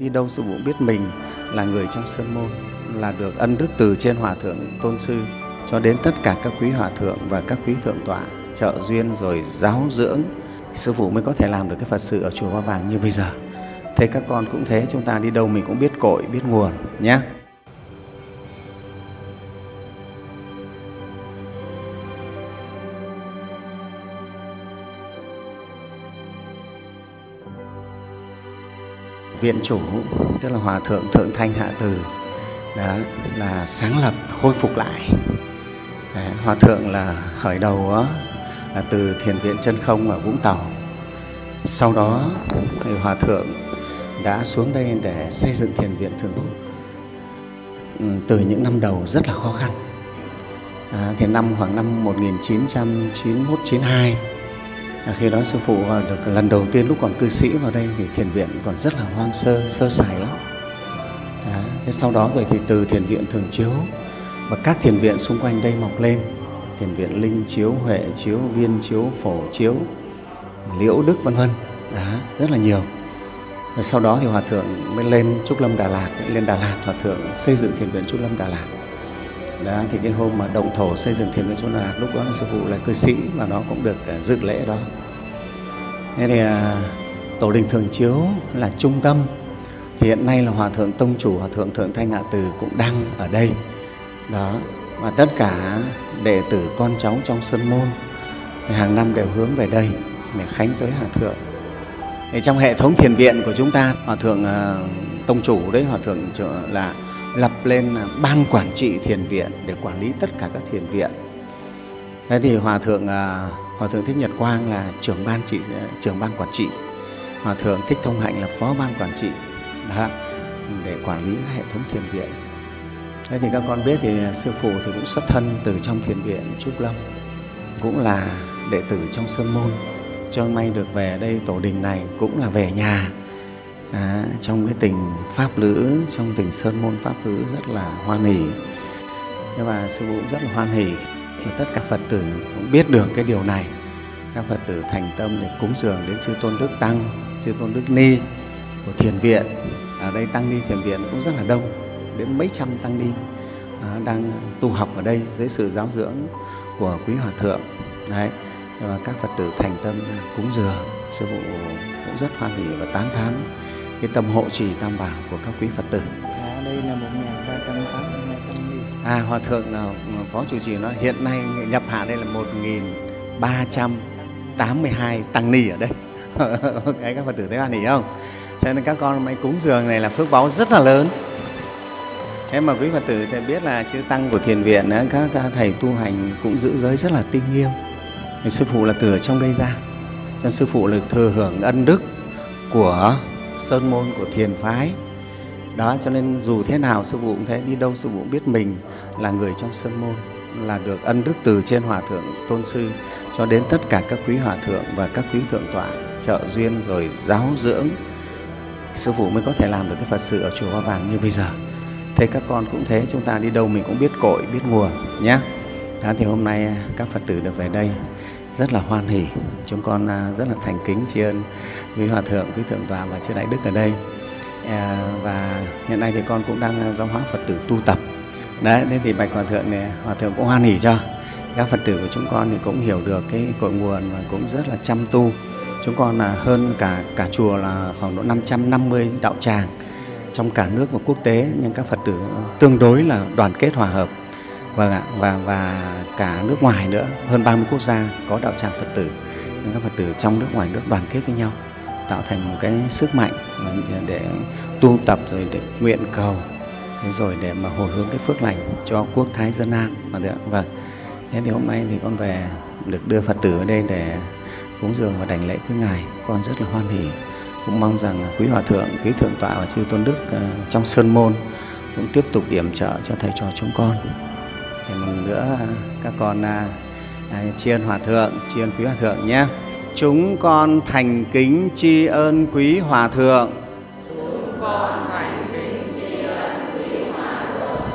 Đi đâu sư phụ biết mình là người trong sơn môn, là được ân đức từ trên hòa thượng tôn sư cho đến tất cả các quý hòa thượng và các quý thượng tọa trợ duyên rồi giáo dưỡng sư phụ mới có thể làm được cái Phật sự ở chùa Ba Vàng như bây giờ. Thế các con cũng thế, chúng ta đi đâu mình cũng biết cội, biết nguồn nhé. Viện chủ tức là hòa thượng thượng thanh hạ từ. Đó là sáng lập khôi phục lại. Đấy, hòa thượng là khởi đầu đó, là từ thiền viện chân không ở vũng tàu. Sau đó thì hòa thượng đã xuống đây để xây dựng thiền viện thường túc ừ, từ những năm đầu rất là khó khăn. À, thì năm khoảng năm 1991 92 À, khi đó sư phụ à, được lần đầu tiên lúc còn cư sĩ vào đây thì thiền viện còn rất là hoang sơ sơ sài lắm. Đó. thế sau đó rồi thì từ thiền viện thường chiếu và các thiền viện xung quanh đây mọc lên. Thiền viện linh chiếu, huệ chiếu, viên chiếu, phổ chiếu, liễu đức, vân vân. Đó, rất là nhiều. Và sau đó thì hòa thượng mới lên trúc lâm đà lạt, lên đà lạt hòa thượng xây dựng thiền viện trúc lâm đà lạt đó, thì cái hôm mà động thổ xây dựng thiền viện xuân lạc đà lạt lúc đó là sư phụ là cư sĩ và nó cũng được à, dự lễ đó. Thế thì à, tổ đình thường chiếu là trung tâm. Thì hiện nay là hòa thượng tông chủ, hòa thượng thượng thanh hạ từ cũng đang ở đây. Đó và tất cả đệ tử con cháu trong sân môn thì hàng năm đều hướng về đây để khánh tới hòa thượng. Thì trong hệ thống thiền viện của chúng ta, hòa thượng à, tông chủ đấy, hòa thượng là lập lên à, ban quản trị thiền viện để quản lý tất cả các thiền viện. Thế thì hòa thượng à, hòa thượng thích nhật quang là trưởng ban trị à, trưởng ban quản trị. Hòa thượng thích thông hạnh là phó ban quản trị, đó, để quản lý hệ thống thiền viện. Thế thì các con biết thì sư phụ thì cũng xuất thân từ trong thiền viện trúc lâm, cũng là đệ tử trong sơn môn. Cho may được về đây tổ đình này cũng là về nhà à, trong cái tình pháp lữ trong tình sơn môn pháp lữ rất là hoan hỷ. Thế và sư phụ rất là hoan hỷ khi tất cả phật tử cũng biết được cái điều này. Các phật tử thành tâm để cúng dường đến chư tôn đức tăng chư tôn đức ni của thiền viện. Ở đây tăng ni thiền viện cũng rất là đông đến mấy trăm tăng ni à, đang tu học ở đây dưới sự giáo dưỡng của quý hòa thượng. Đấy và các phật tử thành tâm cúng dường sư phụ cũng rất hoan hỷ và tán thán cái tâm hộ trì tam bảo của các quý phật tử. À, đây là một ba trăm tám mươi tăng ni à hòa thượng à, phó chủ trì nói hiện nay nhập hạ đây là một nghìn ba trăm tám mươi hai tăng ni ở đây. Cái các phật tử thấy hoan hỷ không? Cho nên các con mới cúng dường này là phước báu rất là lớn. Thế mà quý phật tử thì biết là chư tăng của thiền viện các thầy tu hành cũng giữ giới rất là tinh nghiêm. Thì sư phụ là từ ở trong đây ra. Cho sư phụ được thừa hưởng ân đức của sơn môn của thiền phái. Đó, cho nên dù thế nào sư phụ cũng thế, đi đâu sư phụ cũng biết mình là người trong sơn môn, là được ân đức từ trên hòa thượng tôn sư cho đến tất cả các quý hòa thượng và các quý thượng tọa trợ duyên rồi giáo dưỡng. Sư phụ mới có thể làm được cái phật sự ở chùa hoa vàng như bây giờ. Thế các con cũng thế, chúng ta đi đâu mình cũng biết cội, biết nguồn nhé. Đó thì hôm nay các phật tử được về đây rất là hoan hỉ chúng con à, rất là thành kính tri ân quý hòa thượng, quý thượng tọa và chư đại đức ở đây. À, và hiện nay thì con cũng đang à, giáo hóa phật tử tu tập. Đấy nên thì bạch hòa thượng này, hòa thượng cũng hoan hỉ cho. Các phật tử của chúng con thì cũng hiểu được cái cội nguồn và cũng rất là chăm tu. Chúng con là hơn cả cả chùa là khoảng độ 550 đạo tràng trong cả nước và quốc tế. Nhưng các phật tử tương đối là đoàn kết hòa hợp vâng ạ, và và cả nước ngoài nữa. Hơn 30 quốc gia có đạo tràng phật tử. Các phật tử trong nước ngoài, nước đoàn kết với nhau, tạo thành một cái sức mạnh để tu tập rồi để nguyện cầu, thế rồi để mà hồi hướng cái phước lành cho quốc thái dân an. Và được vâng. Thế thì hôm nay thì con về được đưa phật tử ở đây để cúng dường và đảnh lễ với ngài. Con rất là hoan hỉ cũng mong rằng quý hòa thượng, quý thượng tọa và sư tôn đức ờ, trong sơn môn cũng tiếp tục yểm trợ cho thầy trò chúng con thì một lần nữa, các con à, à, tri ân hòa thượng, tri ân quý hòa thượng nhé. Chúng con thành kính tri ân quý hòa thượng.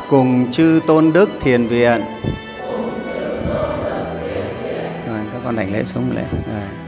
Cùng chư tôn đức thiền viện. Rồi, các con đảnh lễ xuống lễ. Rồi.